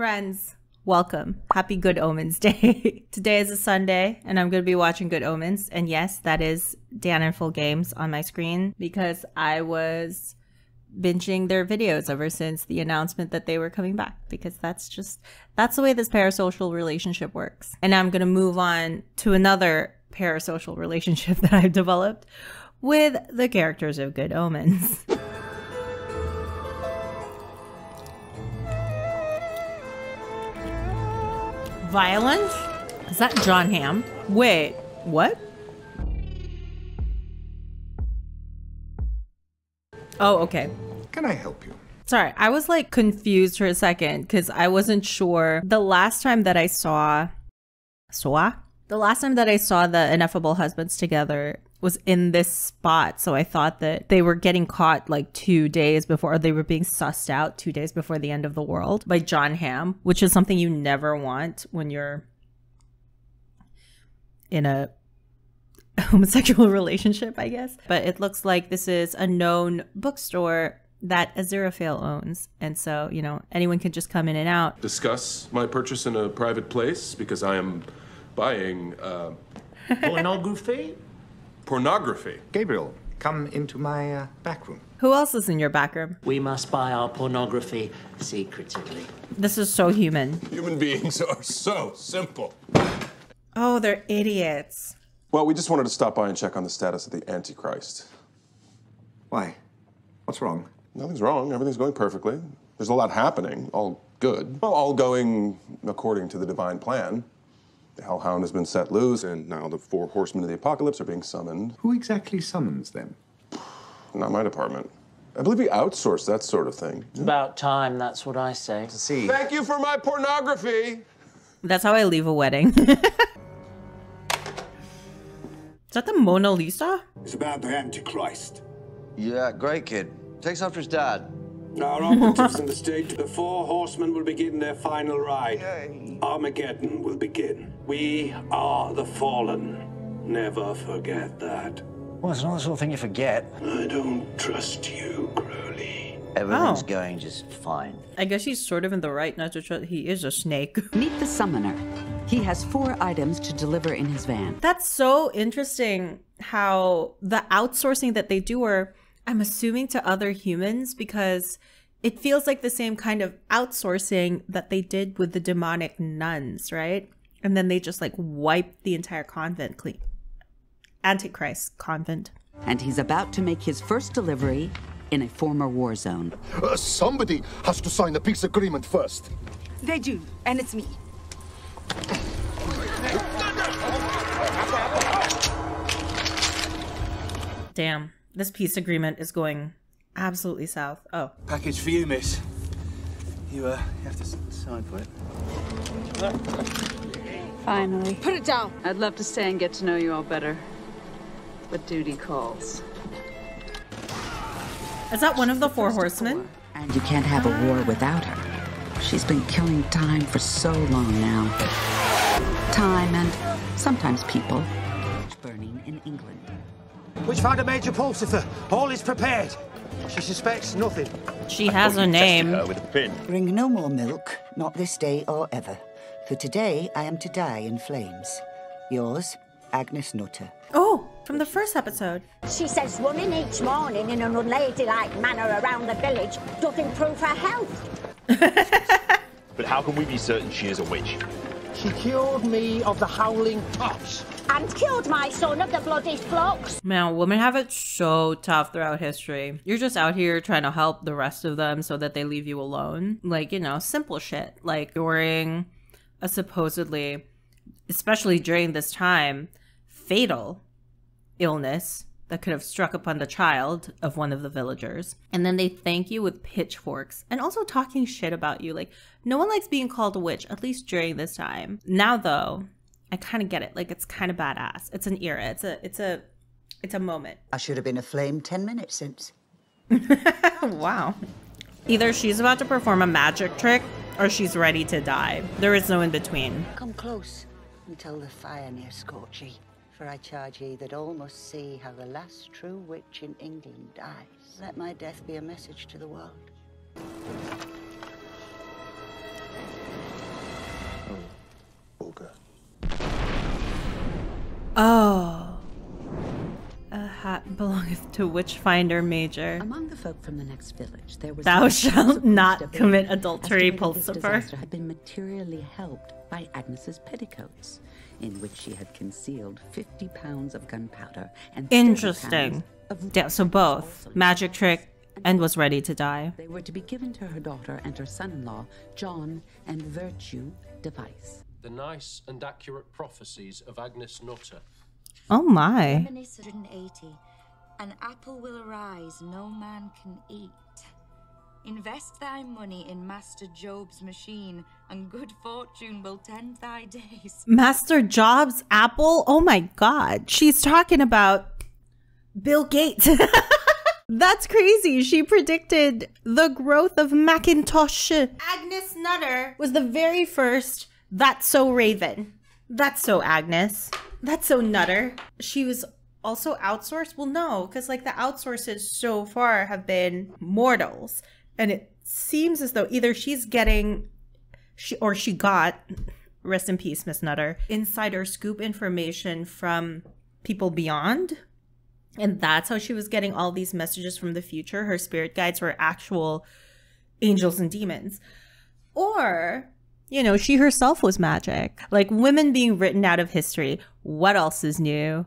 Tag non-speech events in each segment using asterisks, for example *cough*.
Friends, welcome. Happy Good Omens Day. *laughs* Today is a Sunday, and I'm going to be watching Good Omens. And yes, that is Dan and Phil Games on my screen because I was binging their videos ever since the announcement that they were coming back because that's just that's the way this parasocial relationship works. And I'm going to move on to another parasocial *laughs* relationship that I've developed with the characters of Good Omens. *laughs* Violence? Is that Jon Hamm? Wait, what? Oh, okay. Can I help you? Sorry, I was like confused for a second because I wasn't sure. The last time that I saw, saw the last time that I saw the ineffable husbands together was in this spot. So I thought that they were getting caught like two days before, they were being sussed out two days before the end of the world by Jon Hamm, which is something you never want when you're in a *laughs* homosexual relationship, I guess. But it looks like this is a known bookstore that Aziraphale owns. And so, you know, anyone can just come in and out. Discuss my purchase in a private place because I am buying uh, *laughs* Pornography? Pornography. Gabriel, come into my uh, back room. Who else is in your back room? We must buy our pornography secretively. This is so human. Human beings *laughs* are so simple. Oh, they're idiots. Well, we just wanted to stop by and check on the status of the Antichrist. Why? What's wrong? Nothing's wrong. Everything's going perfectly. There's a lot happening. All good. Well, all going according to the divine plan. The Hellhound has been set loose, and now the four horsemen of the apocalypse are being summoned. Who exactly summons them? Not my department. I believe we outsource that sort of thing. It's about time, that's what I say. To See. Thank you for my pornography. That's how I leave a wedding. *laughs* is that the Mona Lisa? It's about the Antichrist. Yeah, great kid. Takes after his dad. Our operatives in the state, the four horsemen will begin their final ride. Armageddon will begin. We are the fallen. Never forget that. Well, it's not the sort of thing you forget. I don't trust you, Crowley. Everything's Oh. going just fine. I guess he's sort of in the right not to trust. He is a snake. *laughs* Meet the summoner. He has four items to deliver in his van. That's so interesting how the outsourcing that they do are, I'm assuming, to other humans because it feels like the same kind of outsourcing that they did with the demonic nuns, right? And then they just like wiped the entire convent clean. Antichrist convent. And he's about to make his first delivery in a former war zone. Uh, somebody has to sign a peace agreement first. They do, and it's me. Damn, this peace agreement is going absolutely south. Oh, Package for you, miss. You, uh, you have to sign for it. Finally. Put it down. I'd love to stay and get to know you all better. But duty calls. is that one of the four horsemen? And you can't have a war without her. She's been killing time for so long now. Time and sometimes people. Burning in Witchfinder Major Pulsifer. All is prepared. She suspects nothing. She has a name. Bring no more milk, not this day or ever. For today I am to die in flames. Yours, Agnes Nutter. Oh, from the first episode. She says running each morning in an unladylike manner around the village doth improve her health. *laughs* But how can we be certain she is a witch? She cured me of the howling tops. And killed my son of the bloody flux. Man, women have it so tough throughout history. You're just out here trying to help the rest of them so that they leave you alone. Like, you know, simple shit. Like during a supposedly, especially during this time, fatal illness that could have struck upon the child of one of the villagers. And then they thank you with pitchforks and also talking shit about you. Like, no one likes being called a witch, at least during this time. Now, though, I kind of get it. Like, it's kind of badass. It's an era. It's a, it's a, it's a moment. I should have been aflame ten minutes since. *laughs* wow. Either she's about to perform a magic trick or she's ready to die. There is no in between. Come close and tell the fire near scorch Therefore I charge ye that all must see how the last true witch in England dies. Let my death be a message to the world. Oh, Olga. Oh. A hat belongeth to Witchfinder Major. Among the folk from the next village, there was Thou shalt not commit adultery, Pulsifer. had been materially helped by Agnes's petticoats in which she had concealed 50 pounds of gunpowder and Interesting. of Yeah, so both magic trick and was ready to die. They were to be given to her daughter and her son-in-law, John and Virtue Device. The nice and accurate prophecies of Agnes Nutter. Oh my. Reminisce 180. An apple will arise, no man can eat. Invest thy money in Master Job's machine, and good fortune will tend thy days. Master Jobs Apple? Oh my god. She's talking about Bill Gates. *laughs* That's crazy. She predicted the growth of Macintosh. Agnes Nutter was the very first That's So Raven. That's so Agnes. That's so Nutter. She was also outsourced? Well, no, because like the outsources so far have been mortals. And it seems as though either she's getting she or she got rest in peace miss nutter insider scoop information from people beyond. And that's how she was getting all these messages from the future. Her spirit guides were actual angels and demons. Or you know she herself was magic. Like women being written out of history. What else is new?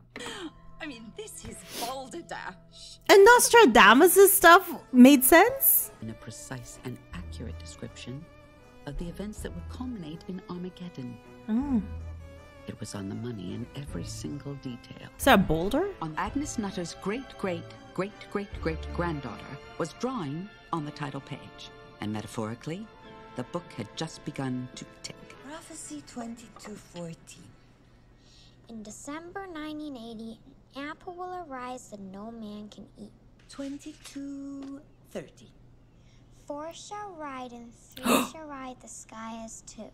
I mean, this is balderdash. and nostradamus' stuff made sense? In a precise and accurate description of the events that would culminate in Armageddon. oh. It was on the money in every single detail. is that boulder On Agnes Nutter's great great great great great granddaughter was drawing on the title page. And metaphorically, the book had just begun to tick. Prophecy 2214. In December 1980, apple will arise that no man can eat. 2230. Four shall ride and *gasps* three shall ride the sky as two,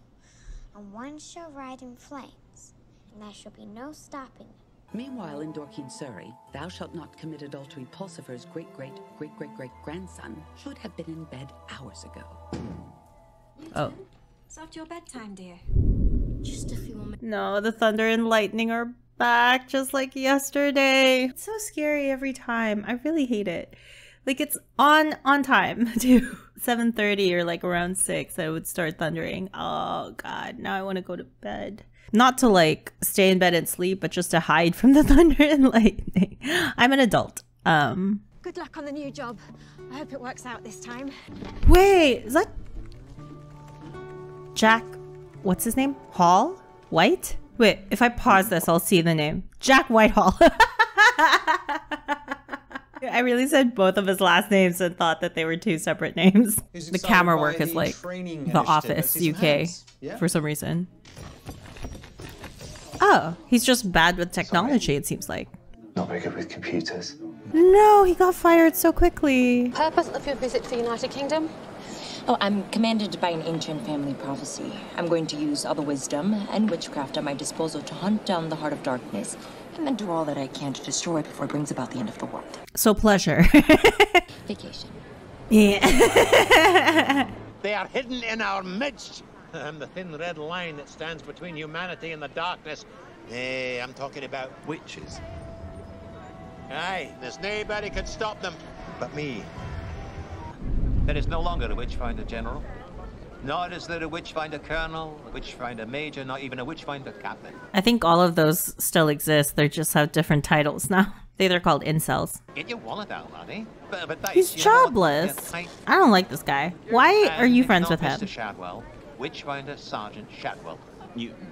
and one shall ride in flames, and there shall be no stopping them. Meanwhile, in Dorking, Surrey, thou shalt not commit adultery. Pulsifer's great great great great great grandson should have been in bed hours ago. oh It's after your bedtime, dear. Just a few moments. No, the thunder and lightning are back just like yesterday. It's so scary every time. I really hate it. Like it's on on time *laughs* too. 7:30 or like around 6 I would start thundering. Oh god, now I want to go to bed. Not to like stay in bed and sleep, but just to hide from the *laughs* thunder and lightning. I'm an adult. Um Good luck on the new job. I hope it works out this time. Wait, is that Jack? What's his name? Hall? White? Wait, if I pause this, I'll see the name. Jack Whitehall. *laughs* I really said both of his last names and thought that they were two separate names. *laughs* The camera by work is like The Office UK Yeah. for some reason. Oh, he's just bad with technology, it seems like. Not very good with computers. No, he got fired so quickly. Purpose of your visit to the United Kingdom? Oh, I'm commanded by an ancient family prophecy. I'm going to use all the wisdom and witchcraft at my disposal to hunt down the heart of darkness, and then do all that I can to destroy it before it brings about the end of the world. So pleasure. *laughs* Vacation. yeah. *laughs* They are hidden in our midst. *laughs* I'm the thin red line that stands between humanity and the darkness. Nay, I'm talking about witches. Aye, there's nobody could stop them but me. There is no longer a Witchfinder General. Nor is there a Witchfinder Colonel, a Witchfinder Major, not even a Witchfinder Captain. I think all of those still exist. They just have different titles now. *laughs* They they're called incels. Get your wallet out, laddie. But, but that He's is, you know, jobless. I don't like this guy. Why are you friends not with him? Mr. Shadwell, Witchfinder Sergeant Shadwell. Newton.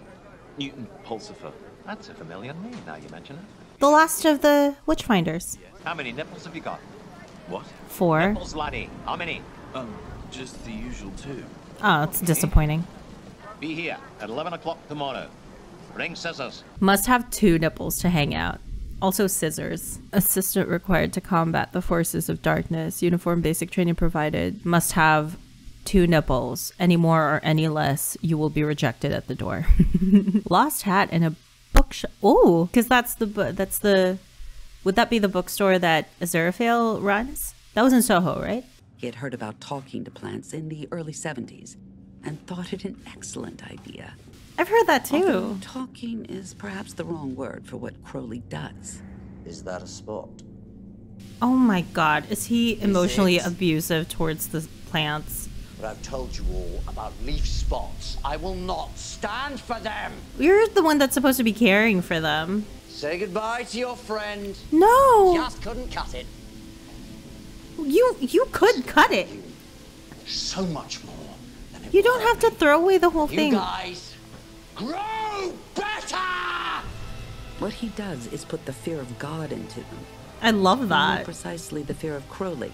Newton Pulsifer. That's a familiar name now you mention it. The last of the Witchfinders. How many nipples have you got? What? Four. Nipples, laddie. How many? Um, just the usual two. Oh, it's disappointing. Be here at 11 o'clock tomorrow. Bring scissors. Must have two nipples to hang out. Also scissors. Assistant required to combat the forces of darkness. Uniform basic training provided. Must have two nipples. Any more or any less, you will be rejected at the door. *laughs* Lost hat and a bookshop. Oh, because that's the bu- that's the. Would that be the bookstore that Aziraphale runs? That was in Soho, right? He had heard about talking to plants in the early 70s and thought it an excellent idea. I've heard that too. Although talking is perhaps the wrong word for what Crowley does. Is that a spot? Oh my god, is he emotionally abusive towards the plants? But I've told you all about leaf spots. I will not stand for them. You're the one that's supposed to be caring for them. Say goodbye to your friend. No. Just couldn't cut it. You you could cut it. So much more. You don't have to throw away the whole You thing. guys, grow better! What he does is put the fear of God into them. I love More that. precisely the fear of Crowley.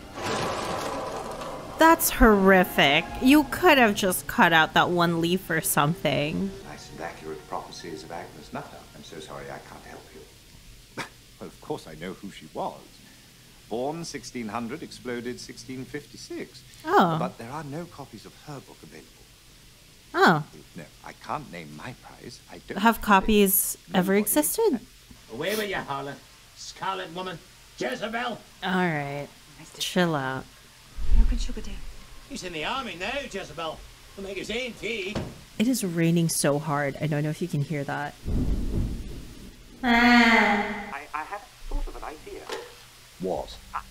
That's horrific. You could have just cut out that one leaf or something. Nice and accurate prophecies of Agnes Nutter. I'm so sorry I can't help you. well, *laughs* of course I know who she was. Born 1600, exploded 1656. Oh. Ah. But there are no copies of her book available. Oh. No, I can't name my prize. I don't Have copies ever existed? Away with you, harlot. Scarlet woman. Jezebel. Alright. Chill out. How can Sugar do? He's in the army now, Jezebel. He'll make his own tea. It is raining so hard. I don't know if you can hear that. Ah. I, I had sort of an idea. What? Ah,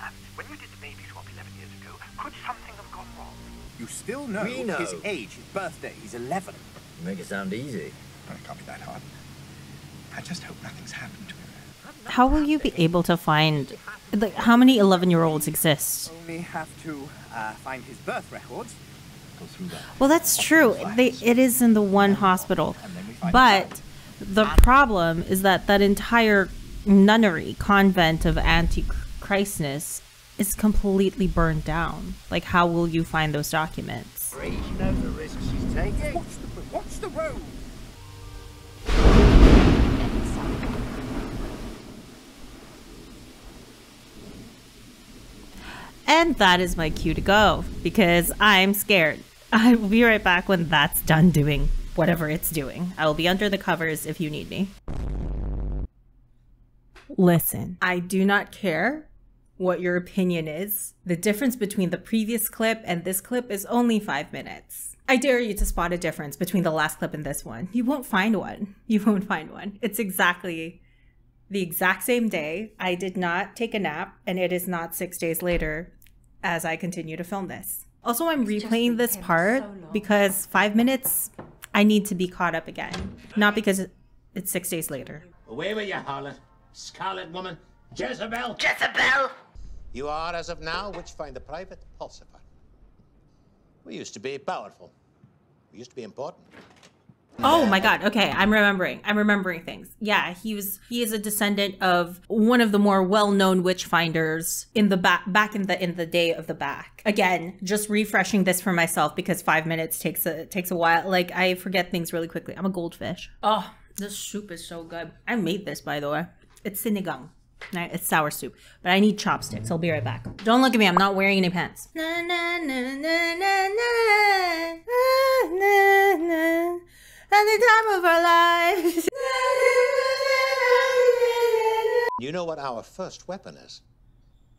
uh, when you did the baby swap 11 years ago, could something have gone wrong? You still know, We know. his age, his birthday. He's 11. You Make it sound easy. It can't be that hard. I just hope nothing's happened to him. How will you be able to find like how many 11 year olds exist? Only have to uh, find his birth records. Go through that. Well, that's true. They, it is in the one hospital. But the problem is that that entire nunnery convent of Antichristness is completely burned down. Like, how will you find those documents? She knows the risk she's taking. Watch the, watch the road. And that is my cue to go because I'm scared. *laughs* I will be right back when that's done doing whatever it's doing. I will be under the covers if you need me. Listen, I do not care what your opinion is. The difference between the previous clip and this clip is only five minutes. I dare you to spot a difference between the last clip and this one. You won't find one. *laughs* You won't find one. It's exactly the exact same day. I did not take a nap, and it is not six days later as I continue to film this. Also, I'm replaying this part because five minutes, I need to be caught up again. Not because it's six days later. Away with you, harlot. Scarlet woman. Jezebel. Jezebel! You are, as of now, Witchfinder the Private Pulsifer. We used to be powerful. We used to be important. Oh my god. Okay, I'm remembering. I'm remembering things. Yeah, he was he is a descendant of one of the more well-known witch finders in the back back in the in the day of the back. Again, just refreshing this for myself because 5 minutes takes a takes a while. Like I forget things really quickly. I'm a goldfish. Oh, this soup is so good. I made this by the way it's sinigang. It's sour soup, but I need chopsticks. I'll be right back. Don't look at me. I'm not wearing any pants. Na, na, na, na, na, na, na, na, At the time of our lives. You know what our first weapon is?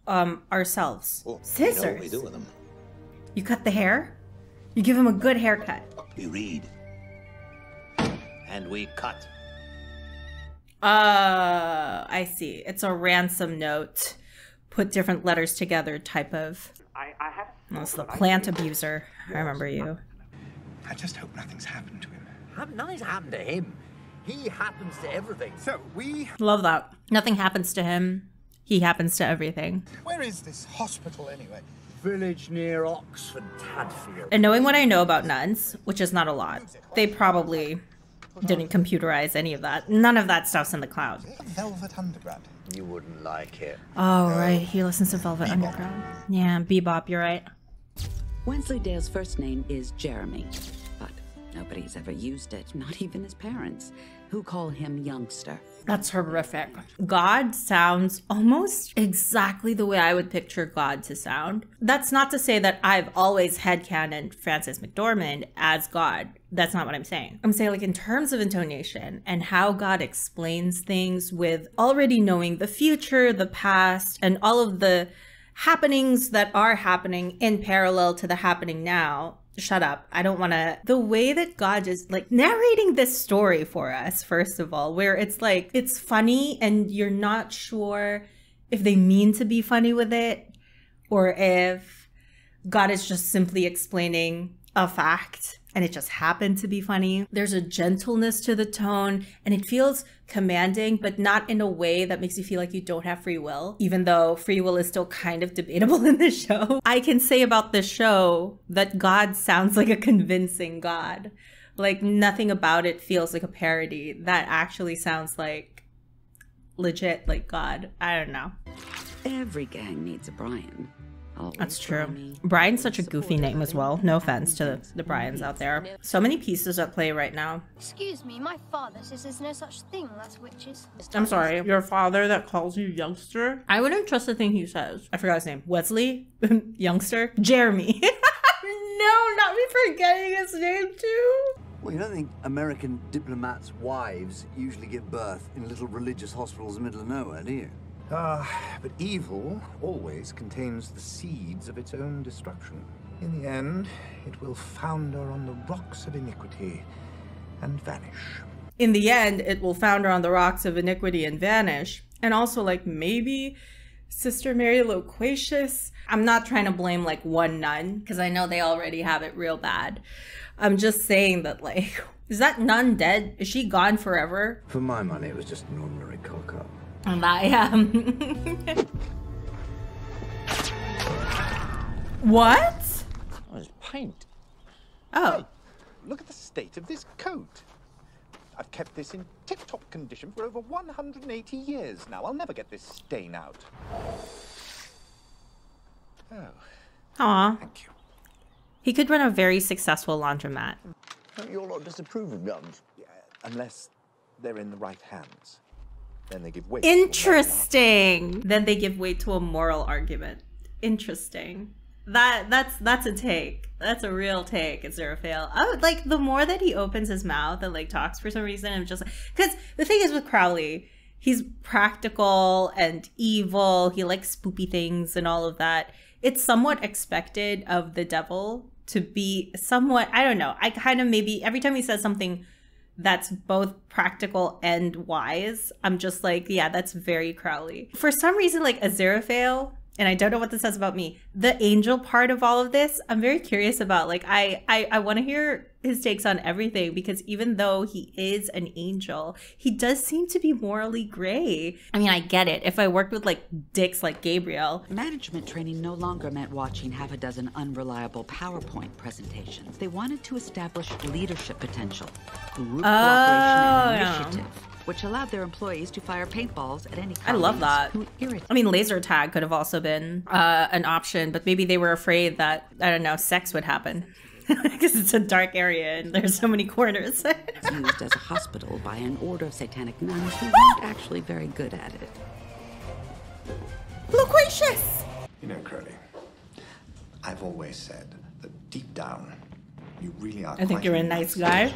Um, ourselves. Well, Scissors. You know what we do with them. You cut the hair. You give him a good haircut. We read. And we cut. Uh, I see. It's a ransom note. Put different letters together type of. I, I had That's the plant abuser. I remember you. I just hope nothing's happened to him. Nothing's happened to him. He happens to everything. So, we. Love that. Nothing happens to him. He happens to everything. Where is this hospital anyway? Village near Oxford, Tadfield. And knowing what I know about nuns, which is not a lot, they probably didn't computerize any of that. None of that stuff's in the cloud. Velvet Underground. You wouldn't like it. Oh, right. He listens to Velvet Underground. Yeah, Bebop, you're right. Wensleydale's first name is Jeremy, but nobody's ever used it, not even his parents, who call him Youngster. That's horrific. God sounds almost exactly the way I would picture God to sound. That's not to say that I've always headcanoned Frances McDormand as God. That's not what I'm saying. I'm saying, like, in terms of intonation and how God explains things with already knowing the future, the past, and all of the happenings that are happening in parallel to the happening now. Shut up. I don't want to. The way that God is like narrating this story for us, first of all, where it's like, it's funny and you're not sure if they mean to be funny with it or if God is just simply explaining a fact and it just happened to be funny. There's a gentleness to the tone and it feels commanding, but not in a way that makes you feel like you don't have free will, even though free will is still kind of debatable *laughs* in this show. I can say about this show that God sounds like a convincing God. Like nothing about it feels like a parody. That actually sounds like legit, like God. I don't know. Every gang needs a Brian. That's true. Brian's such a goofy name as well. No offense to the, the Brians out there. So many pieces at play right now. Excuse me, my father says there's no such thing as witches. I'm sorry. Your father that calls you youngster? I wouldn't trust a thing he says. I forgot his name. Wesley? *laughs* youngster? Jeremy. *laughs* no, not me forgetting his name too. Well, you don't think American diplomats' wives usually give birth in little religious hospitals in the middle of nowhere, do you? Ah, but evil always contains the seeds of its own destruction. In the end, it will founder on the rocks of iniquity and vanish. In the end, it will founder on the rocks of iniquity and vanish. And also, like, maybe Sister Mary Loquacious. I'm not trying to blame, like, one nun, because I know they already have it real bad. I'm just saying that, like, *laughs* is that nun dead? Is she gone forever? For my money, it was just an ordinary cock up. Bye. *laughs* Um. what? Oh, it's paint. Oh. Look at the state of this coat. I've kept this in tip-top condition for over 180 years now. I'll never get this stain out. Oh. Aw. Thank you. He could run a very successful laundromat. Don't you all not disapprove of guns? Yeah, unless they're in the right hands. Then they give way. to Interesting. Then they give way to a moral argument. Interesting. That that's that's a take. That's a real take. It's a fail. I would like the more that he opens his mouth and like talks for some reason. I'm just because the thing is with Crowley, he's practical and evil. He likes spoopy things and all of that. It's somewhat expected of the devil to be somewhat. I don't know. I kind of maybe every time he says something that's both practical and wise. I'm just like, yeah, that's very Crowley. For some reason, like Aziraphale, and I don't know what this says about me, the angel part of all of this, I'm very curious about. Like, I I, I want to hear his takes on everything because even though he is an angel, he does seem to be morally gray. I mean, I get it. If I worked with like dicks like Gabriel, Management training no longer meant watching half a dozen unreliable PowerPoint presentations. They wanted to establish leadership potential, group Oh, cooperation, and yeah. initiative, which allowed their employees to fire paintballs at any I love that. I mean, laser tag could have also been uh, an option, but maybe they were afraid that I don't know, sex would happen *laughs* because it's a dark area and there's so many corners. *laughs* used as a hospital by an order of satanic nuns who weren't actually very good at it. Loquacious! You know, Crowley, I've always said that deep down, you really are. I think you're a nice guy.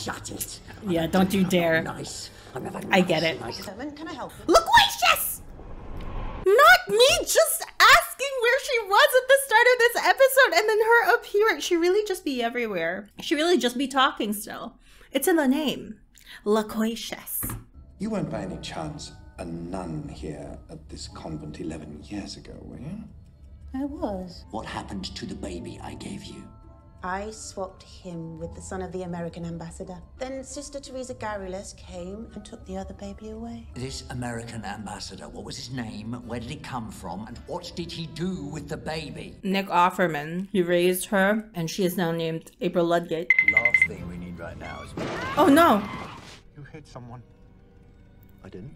Shut it. Yeah, don't you dare. Nice. I'm never I get it. Can I help Loquacious! Not me just asking where she was at the start of this episode and then her appearance. She really just be everywhere. She really just be talking still. It's in the name. Loquacious. You weren't by any chance a nun here at this convent 11 years ago, were you? I was. What happened to the baby I gave you? I swapped him with the son of the American ambassador. Then Sister Teresa Garrulous came and took the other baby away. This American ambassador, what was his name? Where did he come from? And what did he do with the baby? Nick Offerman. He raised her, and she is now named April Ludgate. Last thing we need right now is. Oh no! You hit someone. I didn't.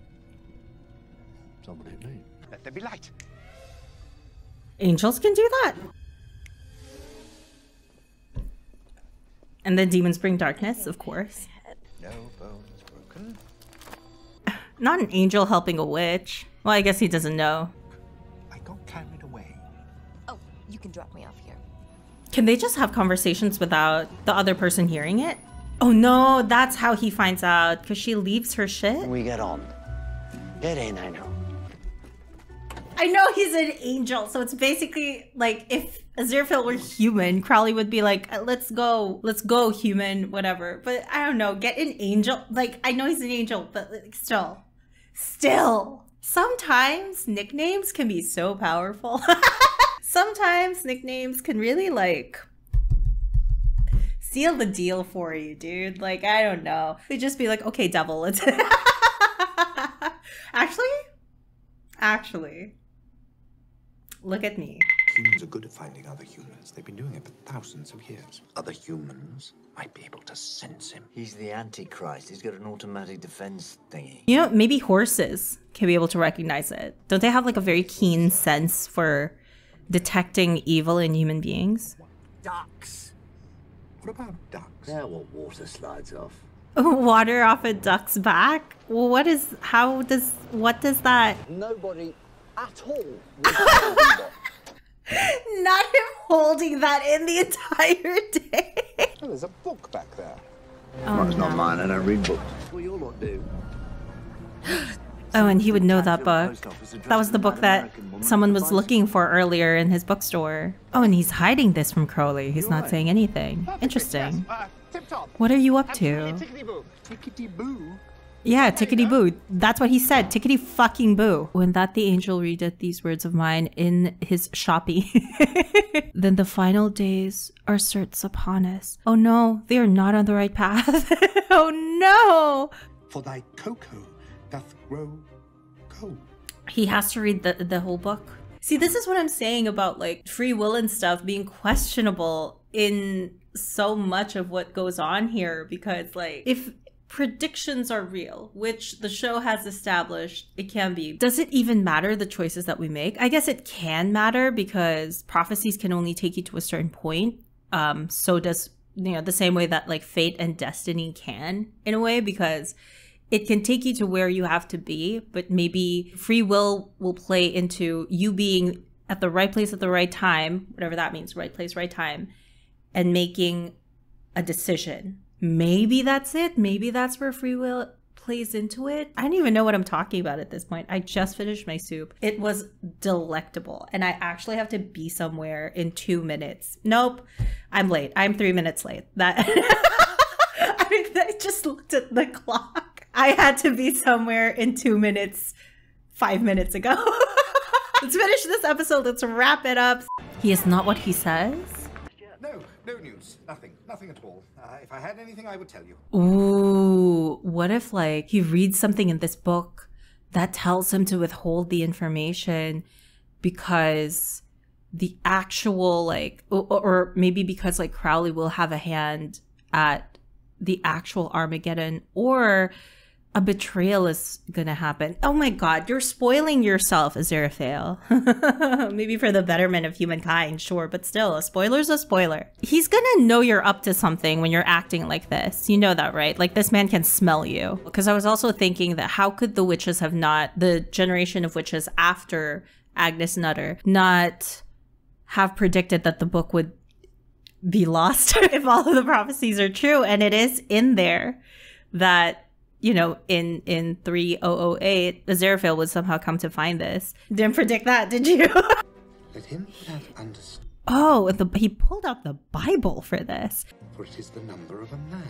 Someone hit me. Let there be light. Angels can do that. And then demons bring darkness, of course. No bones broken. Not an angel helping a witch. Well, I guess he doesn't know. I got carried away. Oh, you can drop me off here. Can they just have conversations without the other person hearing it? Oh no, that's how he finds out because she leaves her shit. We get on. Get in, I know. I know he's an angel, so it's basically like if Aziraphale were human, Crowley would be like, "Uh, "Let's go, let's go, human, whatever." But I don't know. Get an angel. Like I know he's an angel, but like, still, still. Sometimes nicknames can be so powerful. *laughs* Sometimes nicknames can really like seal the deal for you, dude. Like I don't know. They'd just be like, "Okay, devil, let's." *laughs* actually, actually, look at me. Humans are good at finding other humans. They've been doing it for thousands of years. Other humans might be able to sense him. He's the Antichrist. He's got an automatic defense thingy. You know, maybe horses can be able to recognize it. Don't they have like a very keen sense for detecting evil in human beings? Ducks. What about ducks? They're what water slides off. *laughs* Water off a duck's back? Well, what is, how does, what does that, Nobody at all was aware of that. not him holding that in the entire day. Oh, there's a book back there. Oh, it's not no. mine. I don't read books. What you lot do? *gasps* Oh, and he would know that book. That was the book that someone was looking for earlier in his bookstore. Oh, and he's hiding this from Crowley. He's not saying anything. Interesting. Uh, what are you up to? Tickety boo. Yeah, tickety boo. That's what he said. Tickety fucking boo. When that the angel readeth these words of mine in his shoppy, *laughs* then the final days are certes upon us. Oh no, they are not on the right path. *laughs* oh no. For thy cocoa doth grow cold. he has to read the the whole book. See, this is what I'm saying about like free will and stuff being questionable in so much of what goes on here because like if predictions are real, which the show has established it can be. Does it even matter the choices that we make? I guess it can matter because prophecies can only take you to a certain point. Um so does you know the same way that like fate and destiny can in a way because it can take you to where you have to be, but maybe free will will play into you being at the right place at the right time, whatever that means, right place, right time, and making a decision. Maybe that's it. Maybe that's where free will plays into it. I don't even know what I'm talking about at this point. I just finished my soup. It was delectable, and I actually have to be somewhere in two minutes. Nope, I'm late. I'm three minutes late. That *laughs* I, I just looked at the clock. I had to be somewhere in two minutes, five minutes ago. *laughs* Let's finish this episode. Let's wrap it up. He is not what he says. No, no news. Nothing. Nothing at all. Uh, if I had anything, I would tell you. Ooh, what if like he reads something in this book that tells him to withhold the information because the actual like or, or maybe because like Crowley will have a hand at the actual Armageddon or a betrayal is gonna happen. Oh my god, you're spoiling yourself, Aziraphale. *laughs* Maybe for the betterment of humankind, sure, but still, a spoiler's a spoiler. He's gonna know you're up to something when you're acting like this. You know that, right? Like this man can smell you. Because I was also thinking that how could the witches have not, the generation of witches after Agnes Nutter, not have predicted that the book would be lost *laughs* if all of the prophecies are true and it is in there that you know in in 3008 Aziraphale would somehow come to find this. Didn't predict that did you? *laughs* Let him have understood, oh the, he pulled out the bible for this. For it is the number of a man.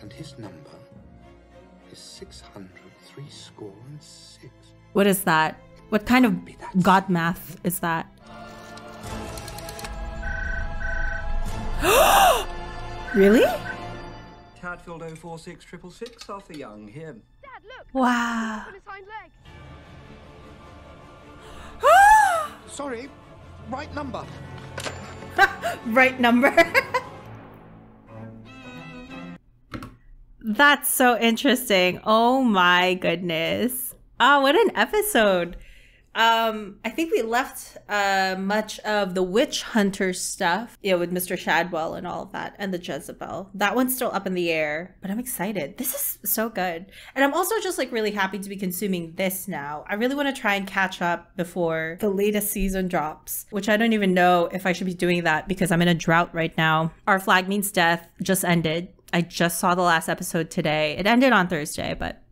And his number is 603 score and six. what is that? What kind of god math is that? *gasps* Really Tadfield 046666, Arthur Young here. wow *gasps* Sorry, right number. *laughs* right number. *laughs* That's so interesting. Oh my goodness. Oh, what an episode. Um, I think we left uh much of the witch hunter stuff, yeah, with Mr. Shadwell and all of that, and the Jezebel. That one's still up in the air, but I'm excited. This is so good. And I'm also just like really happy to be consuming this now. I really want to try and catch up before the latest season drops, which I don't even know if I should be doing that because I'm in a drought right now. Our Flag Means Death just ended. I just saw the last episode today. It ended on Thursday, but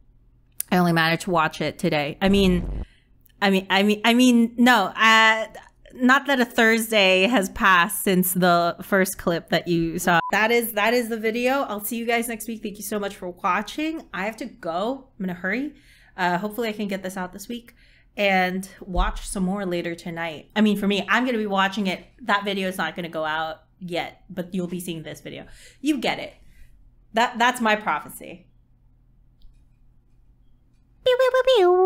I only managed to watch it today. I mean, I mean, I mean, I mean, no. Uh, not that a Thursday has passed since the first clip that you saw. That is that is the video. I'll see you guys next week. Thank you so much for watching. I have to go. I'm in a hurry. Uh, hopefully I can get this out this week and watch some more later tonight. I mean, for me, I'm going to be watching it. That video is not going to go out yet, but you'll be seeing this video. You get it. That that's my prophecy. Pew, pew, pew, pew.